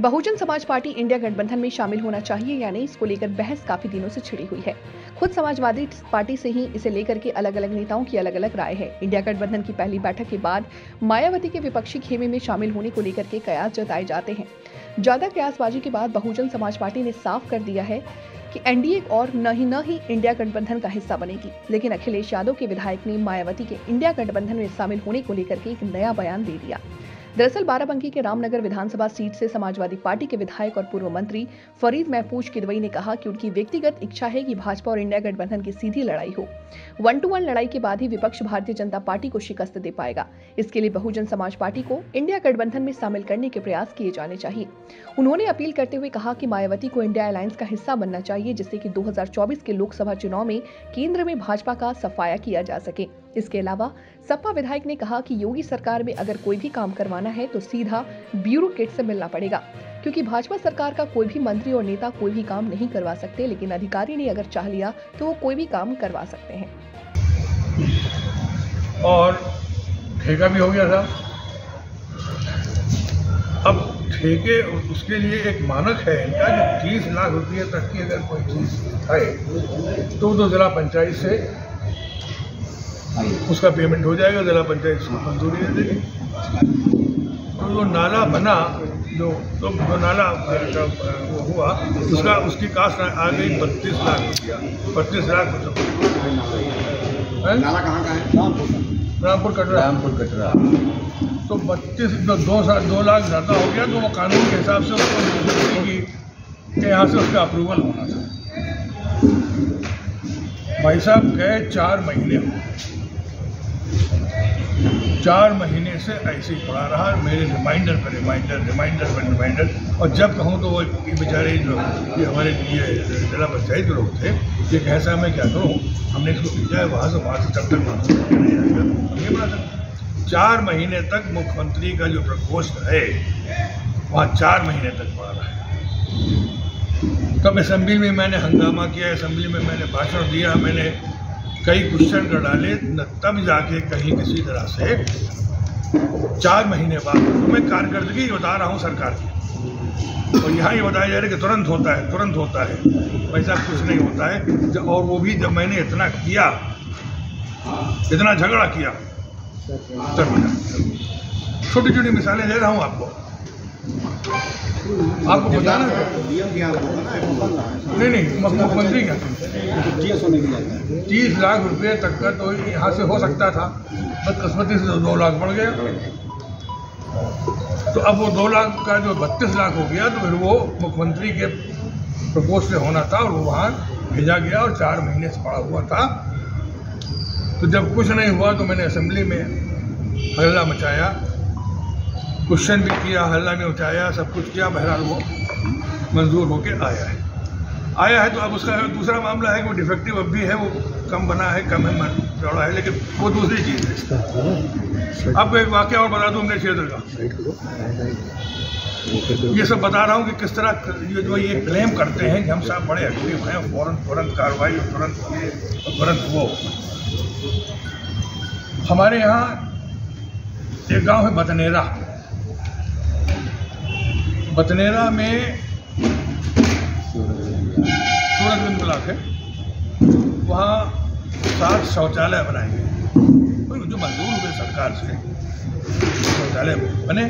Bahujan Samaj party India गठबंधन में शामिल होना चाहिए या नहीं, इसको लेकर बहस काफ़ी दिनों से छिड़ी हुई है। खुद समाजवादी पार्टी से ही इसे लेकर के अलग अलग नेताओं की अलग अलग राय है। इंडिया गठबंधन की पहली बैठक के बाद मायावती के विपक्षी खेमे में शामिल होने को लेकर के कयास जताए जाते हैं। ज़्यादा कयासबाजी के बाद बहुजन समाज पार्टी ने साफ़ कर दिया है कि एनडीए और न ही न ही इंडिया गठबंधन का हिस्सा बनेगी। लेकिन अखिलेश यादव के विधायक ने मायावती के इंडिया गठबंधन में शामिल होने को लेकर के एक नया बयान दे दिया। दरअसल बाराबंकी के रामनगर विधानसभा सीट से समाजवादी पार्टी के विधायक और पूर्व मंत्री फरीद महफूज किदवई ने कहा कि उनकी व्यक्तिगत इच्छा है कि भाजपा और इंडिया गठबंधन की सीधी लड़ाई हो। वन टू वन लड़ाई के बाद ही विपक्ष भारतीय जनता पार्टी को शिकस्त दे पाएगा। इसके लिए बहुजन समाज पार्टी को इंडिया गठबंधन में शामिल करने के प्रयास किए जाने चाहिए। उन्होंने अपील करते हुए कहा कि मायावती को इंडिया अलायंस का हिस्सा बनना चाहिए, जिससे कि 2024 के लोकसभा चुनाव में केंद्र में भाजपा का सफाया किया जा सके। इसके अलावा, सपा विधायक ने कहा कि योगी सरकार में अगर कोई भी काम करवाना है तो सीधा ब्यूरोक्रेट से मिलना पड़ेगा। क्योंकि भाजपा सरकार का कोई भी मंत्री और नेता कोई भी काम नहीं करवा सकते, लेकिन अधिकारी ने अगर चाह लिया तो वो कोई भी काम करवा सकते हैं। और ठेका भी हो गया था। अब ठेके उसके लिए एक मानक है इनका कि तीस लाख रुपये तक की अगर कोई चीज़ है तो तो जिला पंचायत से उसका पेमेंट हो जाएगा जिला पंचायत उसको मंजूरी दे देगी। तो जो नाला बना जो तो जो नाला वो हुआ उसका उसकी कास्ट आ गई बत्तीस लाख रुपया। बत्तीस लाख नाला कहाँ का है? रामपुर कटरा। रामपुर कटरा। तो बत्तीस दो दो साल दो लाख ज़्यादा हो गया तो वो कानून के हिसाब से उसको मंजूरी की कि यहाँ से उसका अप्रूवल होना था भाई साहब गए चार महीने। चार महीने से ऐसे ही पड़ा रहा, मेरे रिमाइंडर पर रिमाइंडर रिमाइंडर पर रिमाइंडर और जब कहूँ तो वो बेचारे जो, ये हमारे ये जिला पंचायत लोग थे, ये कैसा मैं क्या करूँ? हमने इसको भेजा है वहाँ से वहाँ से तब तक नहीं आएगा ये चार महीने तक मुख्यमंत्री का जो प्रकोष्ठ है, वहाँ चार महीने तक पड़ा रहा है। तब असेंबली में मैंने हंगामा किया, असेंबली में मैंने भाषण दिया, मैंने कई क्वेश्चन कर डाले तब जाके कहीं किसी तरह से चार महीने बाद तो मैं कारकर्दगी बता रहा हूँ सरकार की। और यहाँ ये बताया जा रहा है कि तुरंत होता है तुरंत होता है। वैसा कुछ नहीं होता है। और वो भी जब मैंने इतना किया इतना झगड़ा किया छोटी छोटी मिसालें दे रहा हूँ आपको। आपको बताना नहीं नहीं, मुख्यमंत्री क्या तीस लाख रुपए तक का तो यहाँ से हो सकता था, बदकस्मती से दो लाख बढ़ गया। तो अब वो दो लाख का जो बत्तीस लाख हो गया तो फिर वो मुख्यमंत्री के प्रपोज से होना था और वो वहाँ भेजा गया और चार महीने से पड़ा हुआ था। तो जब कुछ नहीं हुआ तो मैंने असेंबली में हल्ला मचाया। क्वेश्चन भी किया हल्ला में उठाया सब कुछ किया बहरहाल वो मंजूर होके आया है। आया है तो अब उसका दूसरा मामला है कि वो डिफेक्टिव अब भी है वो कम बना है कम है चौड़ा है लेकिन वो दूसरी चीज़ है। अब एक वाक्य और बता दूँ अपने क्षेत्र का। ये सब बता रहा हूँ कि किस तरह ये जो ये क्लेम करते हैं कि हम साहब बड़े एक्टिव हैं फ़ौरन तुरंत कार्रवाई और तुरंत ये और तुरंत वो। हमारे यहाँ एक गाँव है बतनेरा बतनेरा में सूरजगंज ब्लॉक है। वहाँ सात शौचालय बनाए गए। जो मंजूर हुए सरकार से, शौचालय बने।